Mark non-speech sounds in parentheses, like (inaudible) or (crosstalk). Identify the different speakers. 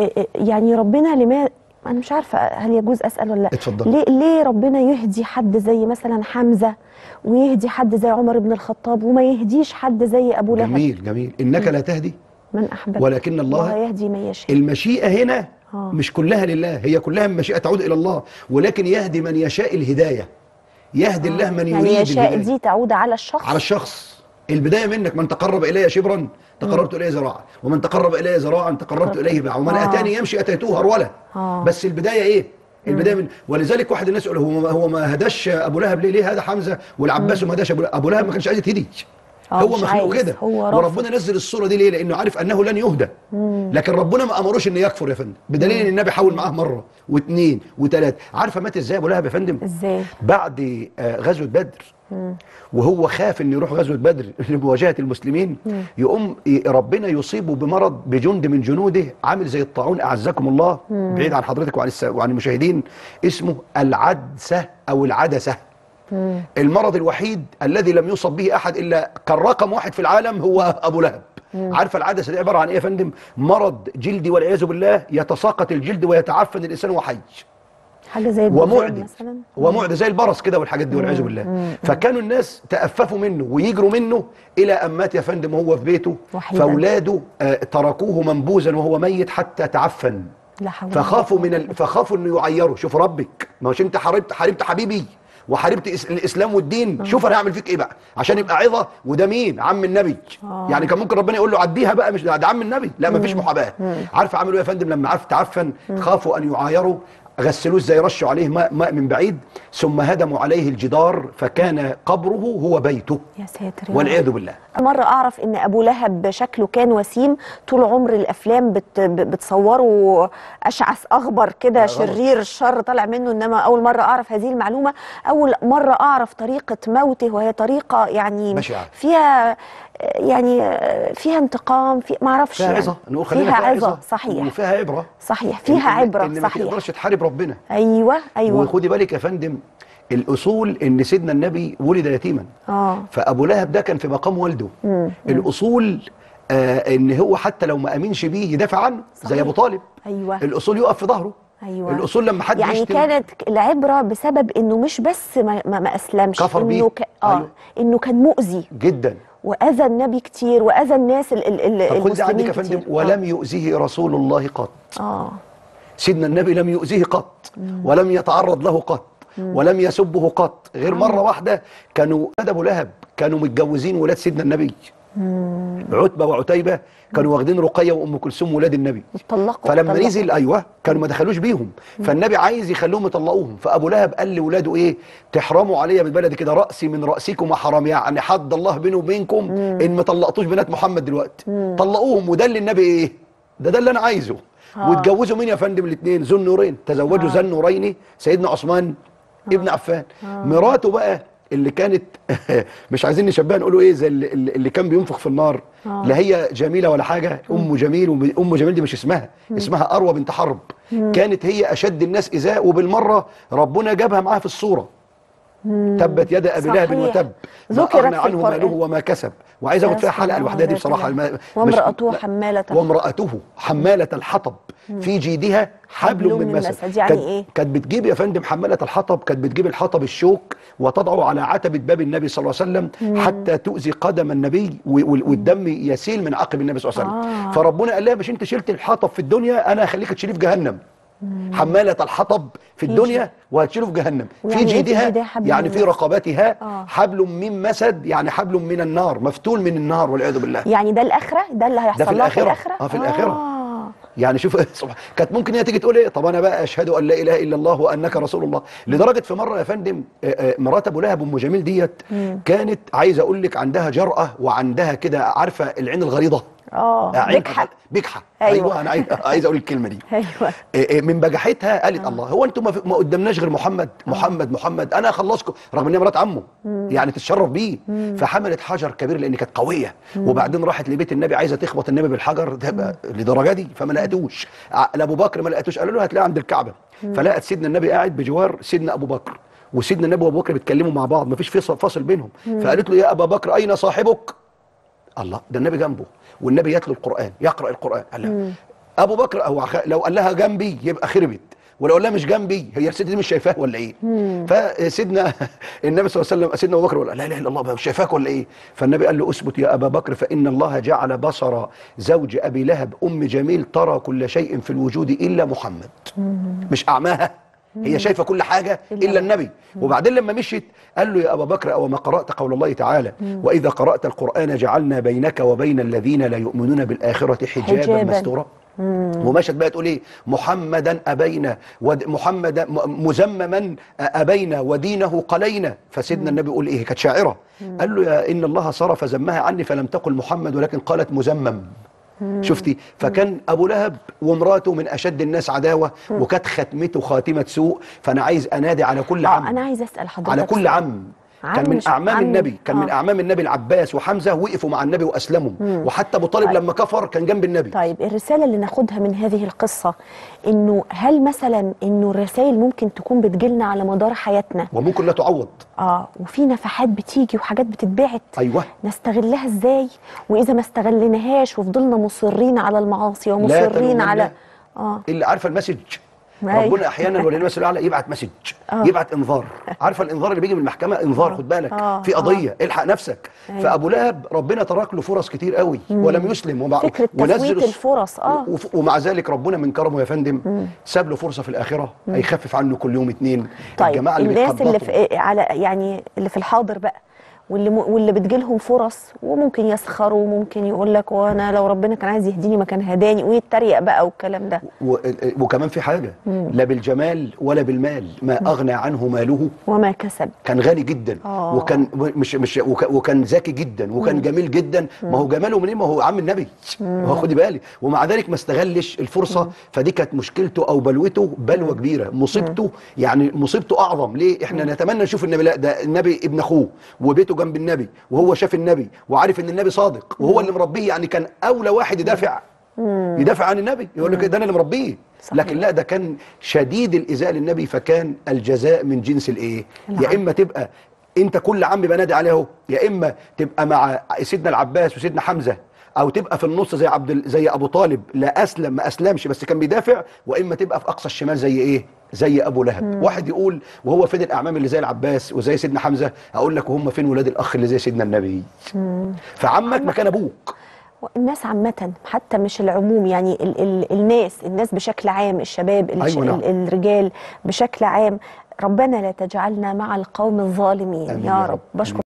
Speaker 1: آه، آه، يعني ربنا لما أنا مش عارفة هل يجوز أسأل ولا لأ.
Speaker 2: اتفضلي.
Speaker 1: ليه ليه ربنا يهدي حد زي مثلا حمزة ويهدي حد زي عمر بن الخطاب وما يهديش حد زي أبو لهب؟
Speaker 2: جميل جميل. إنك لا تهدي.
Speaker 1: من احبب
Speaker 2: ولكن الله
Speaker 1: يهدي من يشاء.
Speaker 2: المشيئة هنا
Speaker 1: آه.
Speaker 2: مش كلها لله هي كلها مشيئة تعود إلى الله. ولكن يهدي من يشاء الهداية. يهدي الله من يريد
Speaker 1: يعني يشاء
Speaker 2: الهداية.
Speaker 1: دي تعود على الشخص؟
Speaker 2: على الشخص. البداية منك من تقرب إلي شبرا. تقربت إليه ذراعا ومن تقرب إلي ذراعا تقربت إليه باعا ومن
Speaker 1: آه.
Speaker 2: أتاني يمشي أتيته هرولة
Speaker 1: آه.
Speaker 2: بس البداية إيه؟ البداية من ولذلك واحد الناس يقول هو هو ما هداش أبو لهب ليه؟ ليه هذا حمزة؟ والعباس وما هداش أبو لهب. ما كانش عايز يتهدي
Speaker 1: آه،
Speaker 2: هو مخلوق كده. وربنا نزل الصورة دي ليه؟ لأنه عارف أنه لن يهدى. لكن ربنا ما أمروش إنه يكفر يا فندم. بدليل إن النبي حاول معاه مرة واثنين وثلاثه عارفة مات إزاي أبو لهب يا فندم؟
Speaker 1: إزاي؟
Speaker 2: بعد غزوة بدر. وهو خاف إنه يروح غزوة بدر (laughs) لمواجهة المسلمين. يقوم ربنا يصيبه بمرض بجند من جنوده عامل زي الطاعون. أعزكم الله. بعيد عن حضرتك وعن وعن المشاهدين. اسمه العدسة أو العدسة. المرض الوحيد الذي لم يصب به أحد إلا كان رقم واحد في العالم هو أبو لهب. عارفه العدسة دي عبارة عن إيه يا فندم؟ مرض جلدي والعياذ بالله يتساقط الجلد ويتعفن الإنسان وهو حي
Speaker 1: حاجة زي
Speaker 2: ومعدي
Speaker 1: مثلا؟
Speaker 2: ومعدي زي البرص كده والحاجات دي والعياذ بالله. فكانوا الناس تأففوا منه ويجروا منه إلى أن مات يا فندم وهو في بيته. فأولاده آه، تركوه منبوذا وهو ميت حتى تعفن. فخافوا من ال... فخافوا إنه يعيروا شوف ربك. ما هوش أنت حاربت حاربت حبيبي وحاربت. الإسلام والدين. شوف أنا هعمل فيك إيه بقى. عشان يبقى عظة. وده مين؟ عم النبي.
Speaker 1: آه.
Speaker 2: يعني كان ممكن ربنا يقول له عديها بقى مش ده عم النبي. لا ما فيش محاباة. عارف عملوا إيه يا فندم لما عرف تعفن؟ خافوا أن يعايروا غسلوه إزاي؟ رشوا عليه ماء, ماء من بعيد ثم هدموا عليه الجدار فكان قبره هو بيته.
Speaker 1: يا ساتر يا
Speaker 2: والعياذ بالله.
Speaker 1: مرة أعرف إن أبو لهب شكله كان وسيم طول عمر الأفلام بت بتصوره أشعث أغبر كده. شرير الشر طالع منه إنما أول مرة أعرف هذه المعلومة. أول مرة أعرف طريقة موته وهي طريقة يعني. فيها يعني فيها انتقام في ما أعرفش
Speaker 2: فيها
Speaker 1: يعني.
Speaker 2: عظة. نقول خلينا
Speaker 1: فيها عظة صحيح.
Speaker 2: وفيها عبرة.
Speaker 1: صحيح. فيها
Speaker 2: إن-
Speaker 1: عبرة
Speaker 2: إن ما
Speaker 1: صحيح.
Speaker 2: تقدرش تحارب ربنا.
Speaker 1: أيوه أيوه.
Speaker 2: وخدي بالك يا فندم الأصول إن سيدنا النبي ولد يتيما.
Speaker 1: آه.
Speaker 2: فأبو لهب ده كان في مقام والده. الأصول آه إن هو حتى لو ما آمنش بيه يدافع عنه زي
Speaker 1: صحيح.
Speaker 2: أبو طالب.
Speaker 1: أيوه.
Speaker 2: الأصول يقف في ظهره.
Speaker 1: أيوه.
Speaker 2: الأصول لما حد
Speaker 1: يعني
Speaker 2: يشتم
Speaker 1: كانت العبرة بسبب إنه مش بس ما, ما, ما أسلمش
Speaker 2: كفر بيه.
Speaker 1: إنه ك... آه.
Speaker 2: أيوه.
Speaker 1: إنه كان مؤذي.
Speaker 2: جدا.
Speaker 1: وأذى النبي كتير وأذى الناس ال ال
Speaker 2: طب خد عندك يا فندم. ولم يؤذيه رسول الله قط.
Speaker 1: آه, آه.
Speaker 2: سيدنا النبي لم يؤذيه قط ولم يتعرض له قط ولم يسبه قط. غير مرة واحدة كانوا ابو لهب كانوا متجوزين ولاد سيدنا النبي. عتبة وعتيبة كانوا واخدين رقية وأم كلثوم ولاد النبي.
Speaker 1: اتطلقوا
Speaker 2: فلما
Speaker 1: اتطلقوا.
Speaker 2: نزل أيوه كانوا ما دخلوش بيهم. فالنبي عايز يخلوهم يطلقوهم. فأبو لهب قال لاولاده إيه؟ تحرموا عليا بالبلد كده رأسي من رأسكم وحرام يعني حد الله بيني وبينكم إن ما طلقتوش بنات محمد دلوقتي. طلقوهم وده اللي النبي إيه؟ ده ده اللي أنا عايزه.
Speaker 1: آه.
Speaker 2: واتجوزوا مين يا فندم الاثنين ذو النورين. تزوجوا ذو النورين سيدنا عثمان ابن عفان. مراته بقى اللي كانت (laughs) مش عايزين نشبهها نقولوا إيه زي اللي, اللي كان بينفخ في النار.
Speaker 1: آه.
Speaker 2: لا هي جميلة ولا حاجة أم جميل وام جميل دي مش اسمها اسمها أروى بنت حرب. كانت هي أشد الناس إيذاء وبالمرة ربنا جابها معاها في الصورة. تبت يد أبي لهب. وتب. ما
Speaker 1: ذكرت أغنى
Speaker 2: عنه. ماله وما كسب. وعايز اخد فيها
Speaker 1: حلقة
Speaker 2: لوحدها دي
Speaker 1: بصراحة.
Speaker 2: لا.
Speaker 1: حمالة.
Speaker 2: وامرأته حمالة الحطب في جيدها حبل من مسد.
Speaker 1: يعني
Speaker 2: كانت-
Speaker 1: إيه؟
Speaker 2: كانت بتجيب يا فندم حمالة الحطب كانت بتجيب الحطب الشوك وتضعه على عتبة باب النبي صلى الله عليه وسلم حتى تؤذي قدم النبي والدم يسيل من عقب النبي صلى الله عليه وسلم.
Speaker 1: آه.
Speaker 2: فربنا قال لها مش أنت شلت الحطب في الدنيا أنا هخليك تشيليه في جهنم. حمالة الحطب في الدنيا وهتشيله في جهنم في
Speaker 1: يعني إيه في
Speaker 2: جيدها يعني في؟ رقبتها
Speaker 1: آه.
Speaker 2: حبل من مسد يعني حبل من النار مفتول من النار والعياذ بالله
Speaker 1: يعني ده الآخرة ده اللي هيحصل
Speaker 2: في
Speaker 1: لها في
Speaker 2: الآخرة. آه، في الآخرة.
Speaker 1: آه.
Speaker 2: يعني شوف (laughs) سبحان- كانت ممكن هي تيجي تقول إيه طب أنا بقى أشهد أن لا إله إلا الله وأنك رسول الله لدرجة في مرة يا فندم آه، آه، مرات أبو لهب ام جميل ديت كانت عايزه أقول لك عندها جرأة وعندها كده عارفة العين الغليظه
Speaker 1: آه
Speaker 2: عين
Speaker 1: بجحة
Speaker 2: بجحه
Speaker 1: أيوة.
Speaker 2: أيوه أنا عايز (laughs) عايز أقول الكلمة دي.
Speaker 1: أيوه.
Speaker 2: آه، آه، من بجحتها قالت الله هو أنتم ما ما قدامناش غير محمد محمد محمد. أنا اخلصكم رغم ان هي مرات عمه يعني تتشرف بيه. فحملت حجر كبير لأن كانت قوية. وبعدين راحت لبيت النبي عايزة تخبط النبي بالحجر. لدرجة دي فما لقيتوش. ع- لأبو بكر ما لقيتوش. قالوا له هتلاقيه عند الكعبة. فلقت سيدنا النبي قاعد بجوار سيدنا أبو بكر. وسيدنا النبي وأبو بكر بيتكلموا مع بعض مفيش فيصل فاصل بينهم. فقالت له يا أبا بكر أين صاحبك؟ الله ده النبي جنبه والنبي يتلو القرآن يقرأ القرآن. قال لها أبو بكر أو خ- لو قال لها جنبي يبقى خربت ولو قال لها مش جنبي هي الست دي مش شايفاه ولا إيه؟ فسيدنا (laughs) النبي صلى الله عليه وسلم سيدنا أبو بكر ولا لا إله إلا الله مش شايفاك ولا إيه؟ فالنبي قال له أثبت يا أبا بكر فإن الله جعل بصر زوج أبي لهب أم جميل ترى كل شيء في الوجود إلا محمد. مش أعماها. هي شايفة كل حاجة
Speaker 1: إلا
Speaker 2: إلا النبي. وبعدين لما مشيت قال له يا أبا بكر أو ما قرأت قول الله تعالى؟ وإذا قرأت القرآن جعلنا بينك وبين الذين لا يؤمنون بالآخرة حجابا,
Speaker 1: حجاباً.
Speaker 2: مستورا. ومشت بقى تقول إيه؟ محمدا أبينا ود محمدا مزمما أبينا ودينه قلينا. فسيدنا النبي يقول إيه؟ كانت شاعرة. قال له يا إن الله صرف ذمها عني فلم تقل محمد ولكن قالت مزمم. شفتي؟ فكان أبو لهب ومراته من أشد الناس عداوة وكانت ختمته خاتمة سوء فأنا عايز أنادي على كل عم.
Speaker 1: أنا عايز أسأل حضرتك
Speaker 2: على كل عم. كان من أعمام
Speaker 1: عم.
Speaker 2: النبي كان من
Speaker 1: آه.
Speaker 2: أعمام النبي العباس وحمزة وقفوا مع النبي وأسلموا. وحتى أبو طالب
Speaker 1: طيب.
Speaker 2: لما كفر كان جنب النبي.
Speaker 1: طيب الرسالة اللي ناخدها من هذه القصة إنه هل مثلا إنه الرسائل ممكن تكون بتجيلنا على مدار حياتنا؟
Speaker 2: وممكن لا تعوض.
Speaker 1: آه وفي نفحات بتيجي وحاجات بتتبعت.
Speaker 2: أيوه.
Speaker 1: نستغلها إزاي؟ وإذا ما استغلناهاش وفضلنا مصرين على المعاصي ومصرين على آه.
Speaker 2: اللي عارفة ال
Speaker 1: message.
Speaker 2: ربنا أحيانا ولله المثل الأعلى يبعت message
Speaker 1: آه.
Speaker 2: يبعت إنذار عارفة الإنذار اللي بيجي من المحكمة إنذار خد بالك
Speaker 1: آه.
Speaker 2: في قضية الحق نفسك
Speaker 1: أيوة.
Speaker 2: فأبو لهب ربنا ترك له فرص كتير قوي ولم يسلم ومع
Speaker 1: فكرة
Speaker 2: الص-
Speaker 1: الفرص،.
Speaker 2: وف- ومع ذلك ربنا من كرمه يا فندم ساب له فرصة في الآخرة هيخفف عنه كل يوم اتنين
Speaker 1: طيب
Speaker 2: الجماعة اللي
Speaker 1: الناس اللي. في على يعني اللي في الحاضر بقى واللي. واللي بتجيلهم فرص وممكن يسخروا وممكن يقول لك وأنا لو ربنا كان عايز يهديني ما كان هداني ويتريق بقى والكلام ده.
Speaker 2: وكمان في حاجة لا بالجمال ولا بالمال ما أغنى عنه ماله
Speaker 1: وما كسب.
Speaker 2: كان غني جدا.
Speaker 1: آه.
Speaker 2: وكان مش مش وك- وكان ذكي جدا وكان جميل جدا. ما هو جماله منين؟ ما هو عم النبي. ما هو خدي بالي. ومع ذلك ما استغلش الفرصة. فدي كانت مشكلته أو بلوته بلوة كبيرة. مصيبته يعني مصيبته أعظم. ليه؟ إحنا نتمنى نشوف النبي لا ده النبي ابن أخوه. وبيته جنب النبي وهو شاف النبي وعارف إن النبي صادق وهو اللي مربيه يعني كان أولى واحد يدافع. يدافع عن النبي يقول لك ده أنا اللي مربيه. لكن لا ده كان شديد الايذاء للنبي فكان الجزاء من جنس الإيه؟ يا. إما تبقى أنت كل عم بنادي عليه يا إما تبقى مع سيدنا العباس وسيدنا حمزة. أو تبقى في النص زي عبد زي أبو طالب لا أسلم ما أسلمش بس كان بيدافع وإما تبقى في أقصى الشمال زي إيه؟ زي أبو لهب. واحد يقول وهو فين الاعمام اللي زي العباس وزي سيدنا حمزة أقول لك وهم فين ولاد الأخ اللي زي سيدنا النبي؟ فعمك مكان أبوك.
Speaker 1: الناس عامة حتى مش العموم يعني ال ال الناس الناس بشكل عام الشباب الش
Speaker 2: أيوة نعم.
Speaker 1: ال الرجال بشكل عام ربنا لا تجعلنا مع القوم الظالمين.
Speaker 2: يا
Speaker 1: رب.
Speaker 2: رب.
Speaker 1: بشكر